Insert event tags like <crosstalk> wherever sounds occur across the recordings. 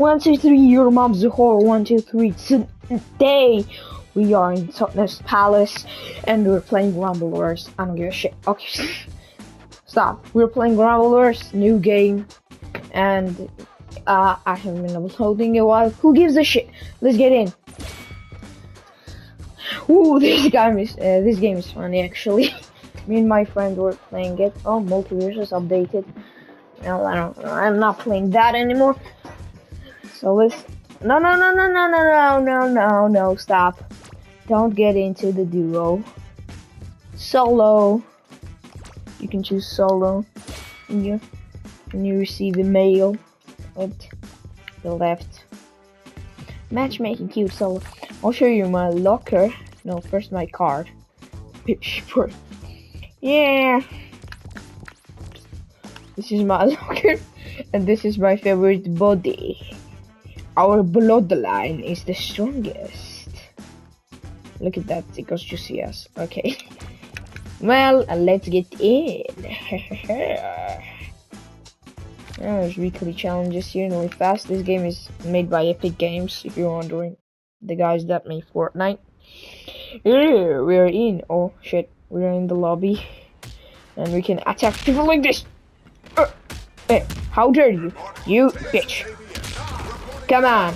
One, two, three, your mom's a whore. One, two, three. Today, we are in Totnes Palace, and we're playing Rumbleverse. I don't give a shit. Okay, <laughs> stop. We're playing Rumbleverse, new game, and uh, I haven't been uploading a while. Who gives a shit? Let's get in. Ooh, <laughs> this game is uh, this game is funny actually. <laughs> Me and my friend were playing it. Oh, MultiVersus is updated. Well, I don't. I'm not playing that anymore. So let's. No, no, no, no, no, no, no, no, no, no. Stop. Don't get into the duo. Solo. You can choose solo. And you, and you receive a mail at the left. Matchmaking cute solo. I'll show you my locker. No, first my card. yeah. This is my locker, and this is my favorite body. Our bloodline is the strongest. Look at that, it goes to see us. Okay. <laughs> Well, uh, let's get in. <laughs> There's weekly challenges here really fast. This game is made by Epic Games, if you're wondering. The guys that made Fortnite. Yeah, we're in. Oh shit, we're in the lobby. And we can attack people like this. Uh, how dare you? You bitch. Come on.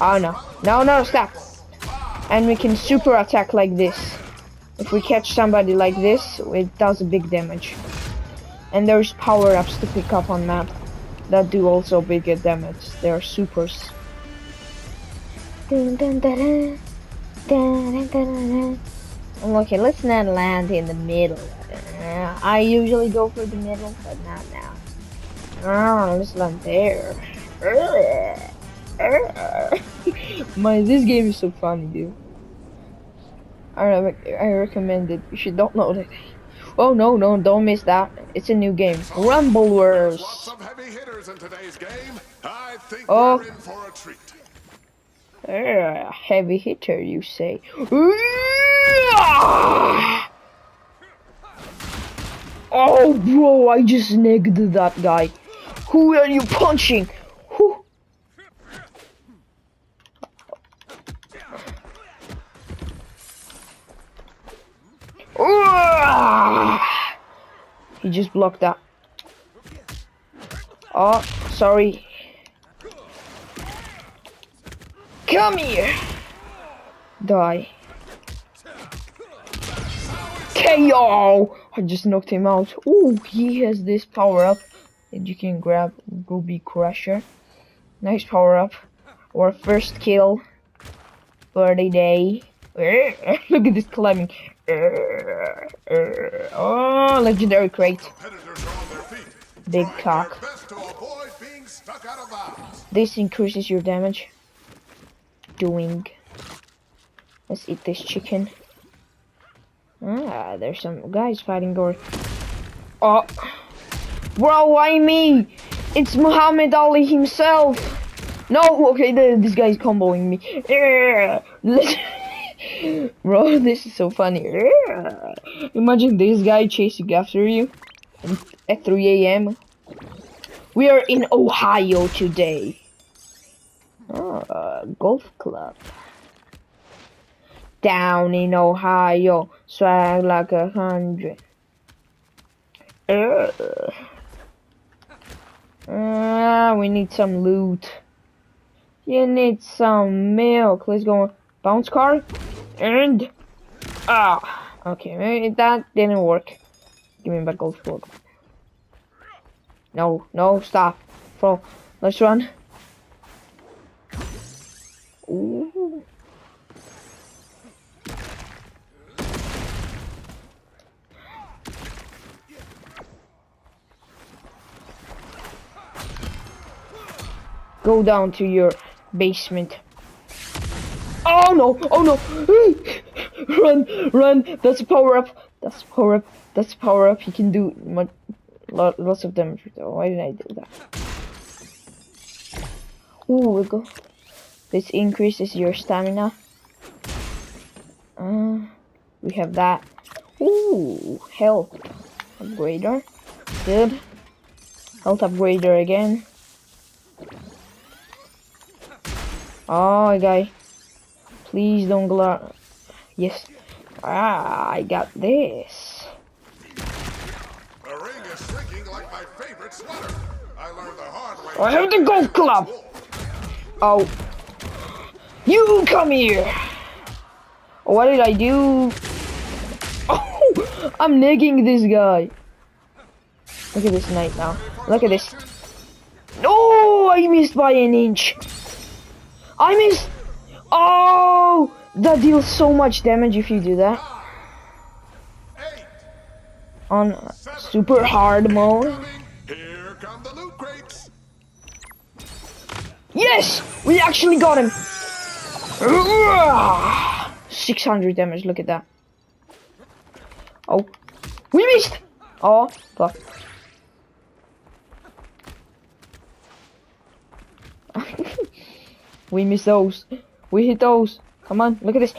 Oh no. No, no, stop. And we can super attack like this. If we catch somebody like this, it does a big damage. And there's power-ups to pick up on map that do also bigger damage. They are supers. Okay, let's not land in the middle. Uh, I usually go for the middle, but not now. Oh, let's land there. My, this game is so funny, dude. I, I recommend it. You should download it. Oh no, no, don't miss that. It's a new game. Rumbleverse. oh. Uh, heavy hitter, you say? Oh, bro, I just negged that guy. Who are you punching? Who? He just blocked that. Oh, sorry. Come here! Die. KO! I just knocked him out. Oh, he has this power up that you can grab Ruby Crusher. Nice power up. Our first kill for the day. <laughs> Look at this climbing. Uh, uh, uh. Oh, legendary crate. Big cock. This increases your damage doing? Let's eat this chicken. Ah, there's some guys fighting over. Oh, bro, why me? It's Muhammad Ali himself. No, okay, the, this guy's comboing me. <laughs> bro, <laughs> this is so funny. Imagine this guy chasing after you at 3 a.m. We are in Ohio today. Oh, golf club. Down in Ohio, swag like a hundred. Uh, uh, we need some loot. You need some milk. Let's go. Bounce card. And. Ah. Okay, maybe that didn't work. Give me back golf club. No, no, stop. Bro, let's run. Go down to your basement. Oh no! Oh no! run! Run! That's a power up! That's a power up! That's a power up! He can do much, lots of damage. Why did I do that? Ooh, we go. This increases your stamina. Uh, we have that. Ooh, health upgrader. Good. Health upgrader again. Oh, guy. Please don't glare. Yes. Ah, I got this. The ring is shrinking like my favorite sweater. I learned the hard way. I have the golf club. Oh. You come here. What did I do? Oh, <laughs> I'm negging this guy. Look at this knight now. Look at this. No, I missed by an inch. I missed. Oh, that deals so much damage if you do that. On super hard mode. Yes! We actually got him! 600 damage, look at that. Oh. We missed! Oh, fuck. <laughs> we missed those. We hit those. Come on, look at this.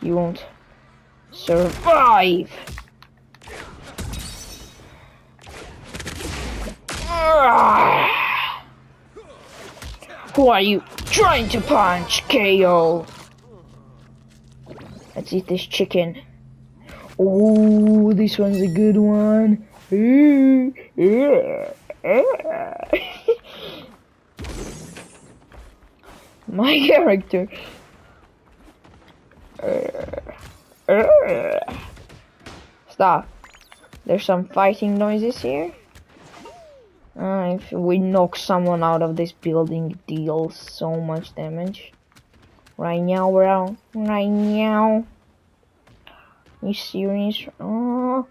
You won't survive. Who are you trying to punch, KO? Let's eat this chicken. Oh, this one's a good one. <laughs> <laughs> My <laughs> character. Stop. There's some fighting noises here. Uh, if we knock someone out of this building, it deals so much damage. Right now, bro. Right now. You serious? <gasps>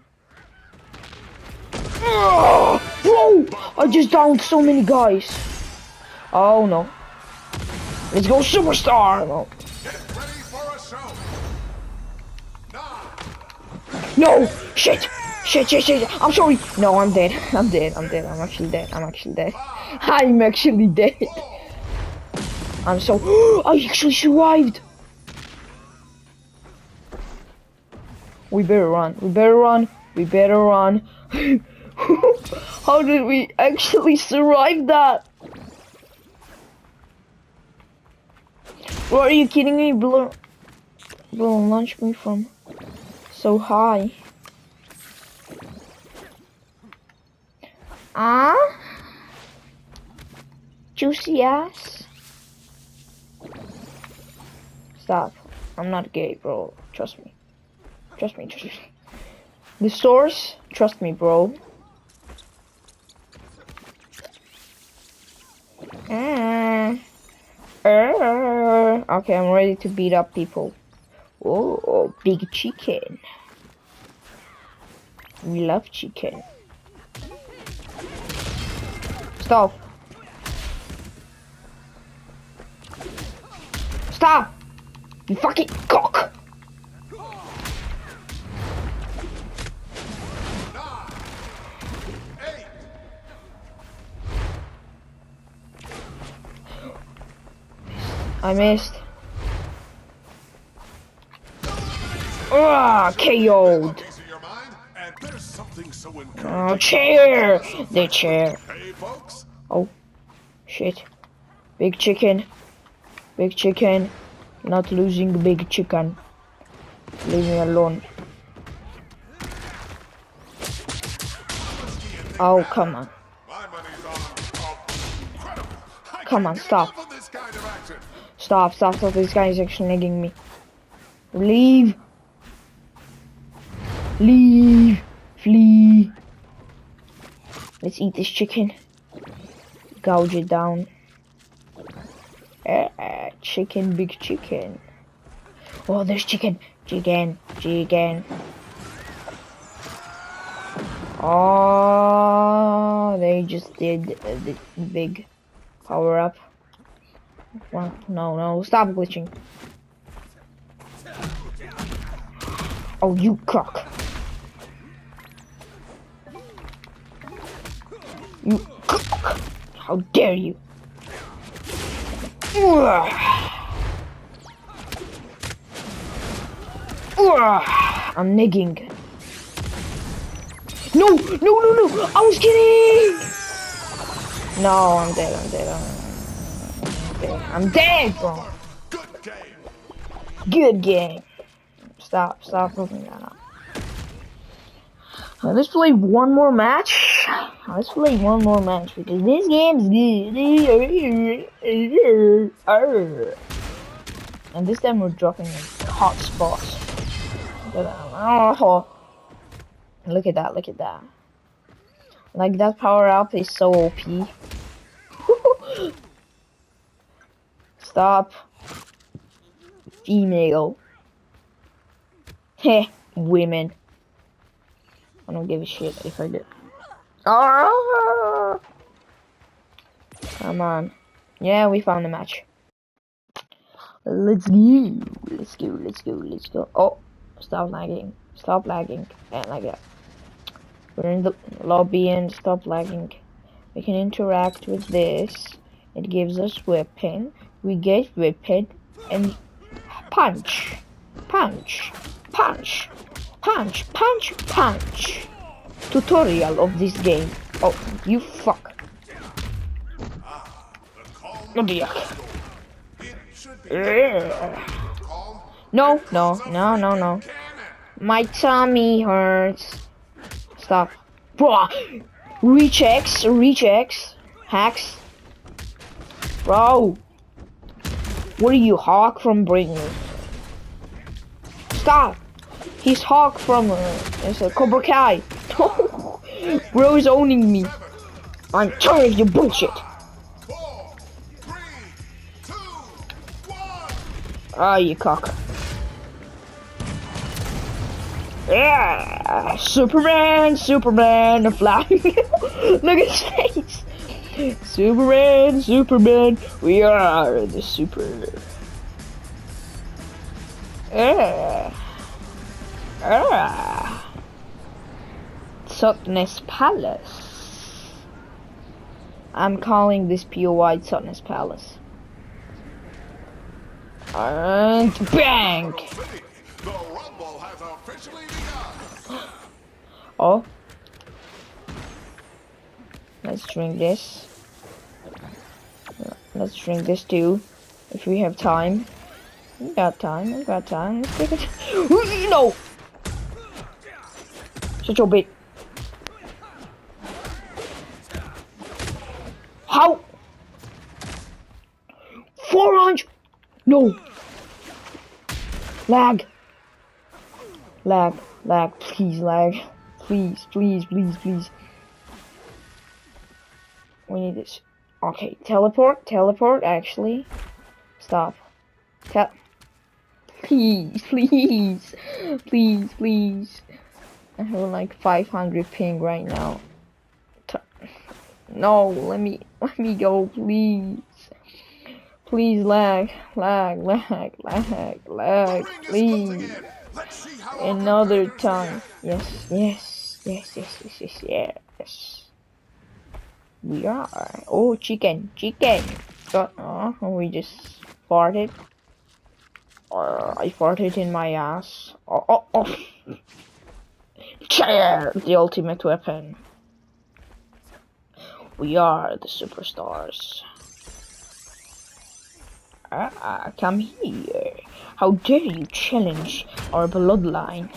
Oh. Bro! I just downed so many guys. Oh no. Let's go superstar! No. Shit! Shit, shit, shit! I'm sorry! No, I'm dead. I'm dead. I'm dead. I'm actually dead. I'm actually dead. <laughs> I'm actually dead. I'm so. <gasps> I actually survived! We better run. We better run. We better run. <laughs> How did we actually survive that? What are you kidding me? Blow. Blow launched me from so high. Ah? Juicy ass? Stop. I'm not gay, bro. Trust me. Trust me, trust me. The source? Trust me, bro. Ah. Ah. Uh, okay, I'm ready to beat up people. Oh, big chicken. We love chicken. Stop. Stop! You fucking cock! I missed. Ah, KO'd. Oh, chair! The chair. Oh, shit. Big chicken. Big chicken. Not losing big chicken. Leave me alone. Oh, come on. Come on, stop. Stop, stop, stop. This guy is actually nagging me. Leave. Leave. Flee. Let's eat this chicken. Gouge it down. Uh, chicken, big chicken. Oh, there's chicken. Chicken, chicken. Oh, they just did the big power up. No, no, stop glitching. Oh, you cock. You cock. How dare you? I'm nigging. No, no, no, no! I was kidding! No, I'm dead, I'm dead. I'm... I'm dead, bro. Good game. Good game. Stop, stop looking that up. Uh, let's play one more match. Let's play one more match because this game's good. And this time we're dropping in hot spots. Oh. Look at that, look at that. Like that power up is so OP. <laughs> Stop. Female. Heh, women. I don't give a shit if I do. Ah! Come on. Yeah, we found the match. Let's go. Let's go, let's go, let's go. Oh, stop lagging. Stop lagging. And like that. We're in the lobby and stop lagging. We can interact with this. It gives us weapon. We get weapon and punch. Punch. Punch. Punch. Punch. Punch. Tutorial of this game. Oh, you fuck. Oh. No, no, no, no, no. My tummy hurts. Stop. Bro, rechecks, rechecks, hacks. Bro, what are you, Hawk from Bring? Stop. He's Hawk from uh, it's a Cobra Kai. <laughs> Bro is owning me. I'm tired of your bullshit. Ah, you cock. Yeah, Superman, Superman, flying. <laughs> Look at his face. Superman, Superman, we are the super. Yeah. Ah. Sotnes Palace. I'm calling this POI Sotnes Palace. And bang! The has officially begun. Oh. Let's drink this. Let's drink this too. If we have time. We got time, we got time. Let's take it. <laughs> No! Shut your bit. How? 400! No! Lag! Lag, lag, please lag. Please, please, please, please. We need this. Okay, teleport, teleport, actually. Stop. Tel- please, please, please, please. I have like 500 ping right now. No, let me, let me go, please. Please lag, lag, lag, lag, lag, please. Another time. Yes, yes, yes, yes, yes, yes, yes, yes. We are. Oh, chicken, chicken. Uh, uh, we just farted. Uh, I farted in my ass. Oh, oh, oh. Chair, the ultimate weapon. We are the superstars. Ah, come here. How dare you challenge our bloodline?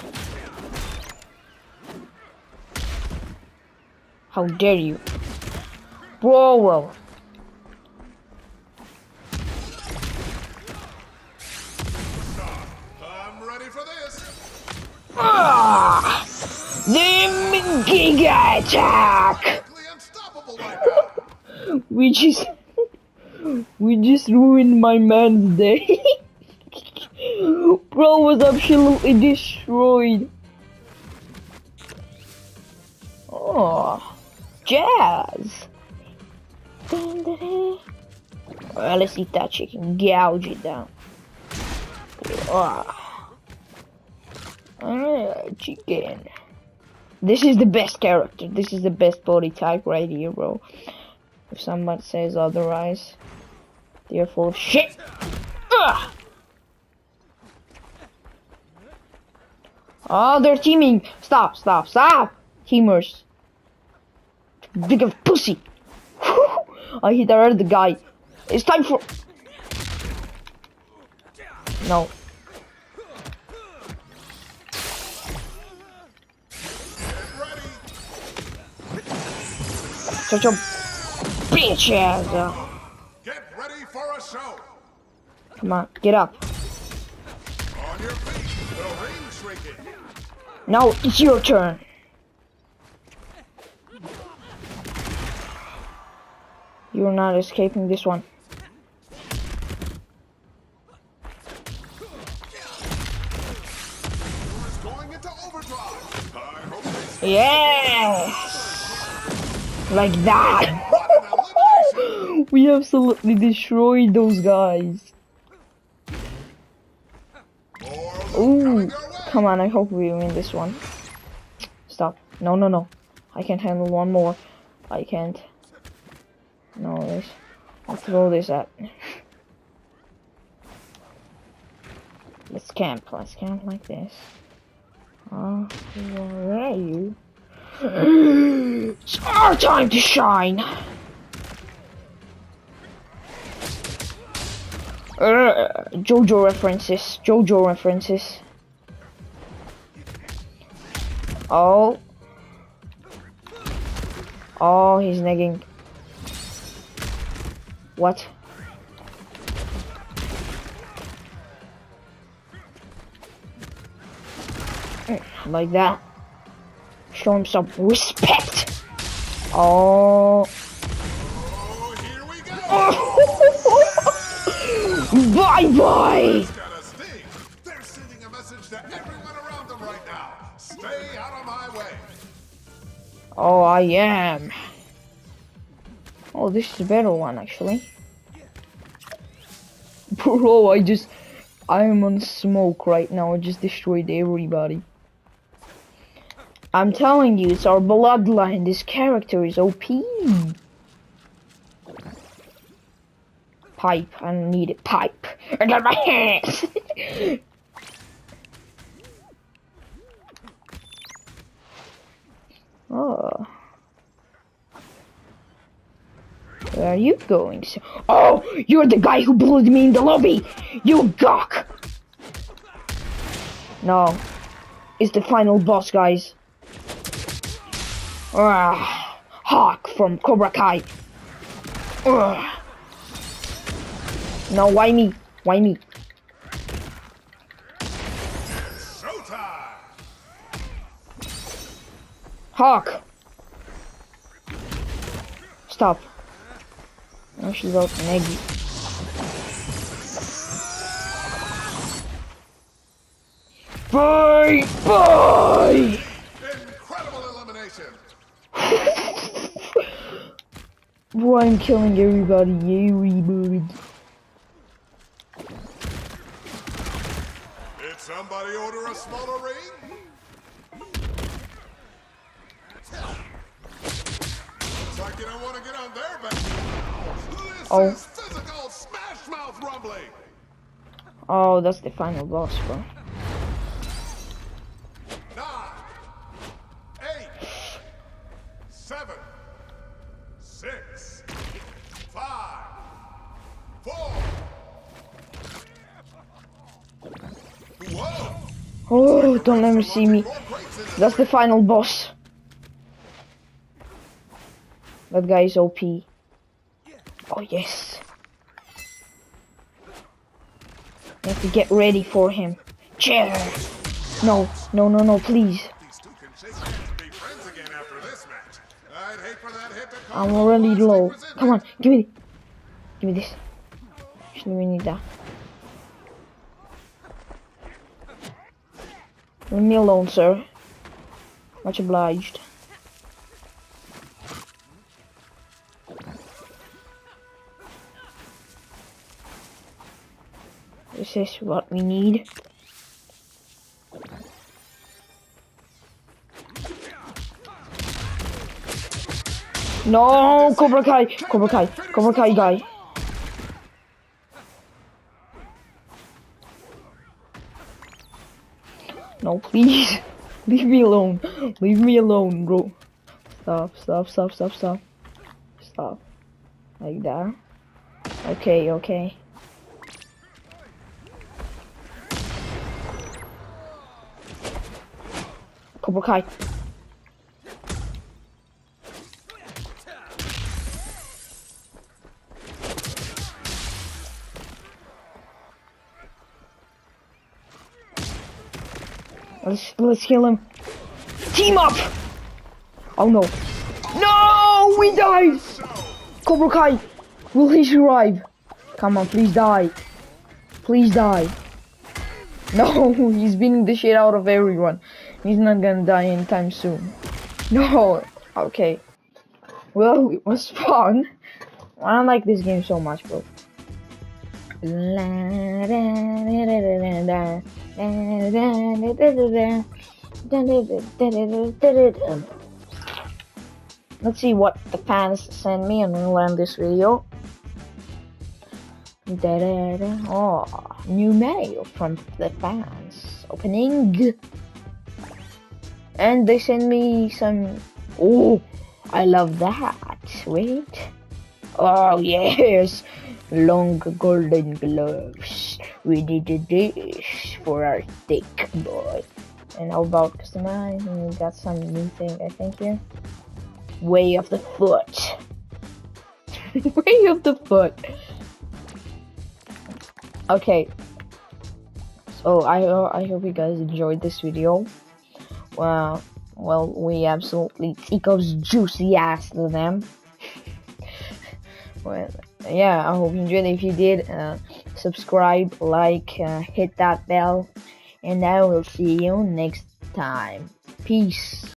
How dare you? Whoa. I'm ready for this. Ah! The Giga Attack! Practically unstoppable right <laughs> now. We just... We just ruined my man's day. <laughs> Bro was absolutely destroyed. Oh, jazz. Let's eat that chicken. Gouge. Ah. Ah, chicken. This is the best character. This is the best body type right here, bro. If somebody says otherwise, they're full of shit. Ugh. Oh, they're teaming. Stop, stop, stop. Teamers. Big of pussy. Oh, I hit the other guy. It's time for. No. Such a bitch ass. Get ready for a show. Come on, get up. On your feet. The shrinking. Now it's your turn. You're not escaping this one. Yes! Like that. <laughs> We absolutely destroyed those guys. Ooh, come on, I hope we win this one. Stop. No, no, no. I can't handle one more. I can't. No, this. I'll throw this at. Let's camp. Let's camp like this. Oh, where are you? it's our time to shine. Uh, Jojo references. Jojo references. Oh. Oh, he's negging. What? Mm, Like that. Show him some respect. Oh. <laughs> Oh, here we go. bye bye. It's gotta sting. They're sending a message to everyone around them right now. Stay out of my way. Oh, I am. Oh, this is a better one, actually. <laughs> Bro, I just... I am on smoke right now. I just destroyed everybody. I'm telling you, it's our bloodline. This character is OP. Pipe. I need a pipe. I got my hands. oh. <laughs> Where are you going? Oh, you're the guy who bullied me in the lobby. You gawk. No, it's the final boss, guys. Ah, Hawk from Cobra Kai. Ugh. No, why me? Why me? Hawk. Stop. Now she's out Maggie. Bye bye. Incredible elimination. <laughs> Boy, I'm killing everybody, everybody. Did somebody order a smaller ring? Looks like you don't want to get on their back. This Oh. Oh, that's the final boss, bro. Nine, eight, seven, six, five, four. Whoa! Oh, don't let me see me. That's the final boss. That guy is OP. Oh, yes. I have to get ready for him. Chair. No, no, no, no, please. I'm already low. Come on, give me, give me this. Actually, we need that. Leave me alone, sir. Much obliged. This is what we need. No, Cobra Kai, Cobra Kai, Cobra Kai guy. No, please. <laughs> Leave me alone. Leave me alone, bro. Stop, stop, stop, stop, stop. Stop. Like that. Okay, okay. Cobra Kai. Let's let's kill him. Team up! Oh no. No! We died! Cobra Kai! Will he survive? Come on, please die. Please die. No, <laughs> he's beating the shit out of everyone. He's not gonna die anytime soon. <laughs> No. Okay. Well, it was fun. I don't like this game so much, bro. Let's see what the fans send me and we'll end this video. Oh, new mail from the fans. Opening. And they send me some. Oh, I love that. Wait. Oh, <laughs> yes. Long golden gloves. We did this for our thick boy. And how about customize? And we got some new thing, I think, here. Way of the foot. <laughs> Way of the foot. Okay. So I uh, I hope you guys enjoyed this video. Well, well, we absolutely Tico's juicy ass to them. <laughs> well, yeah, I hope you enjoyed. If you did, uh, subscribe, like, uh, hit that bell, and I will see you next time. Peace.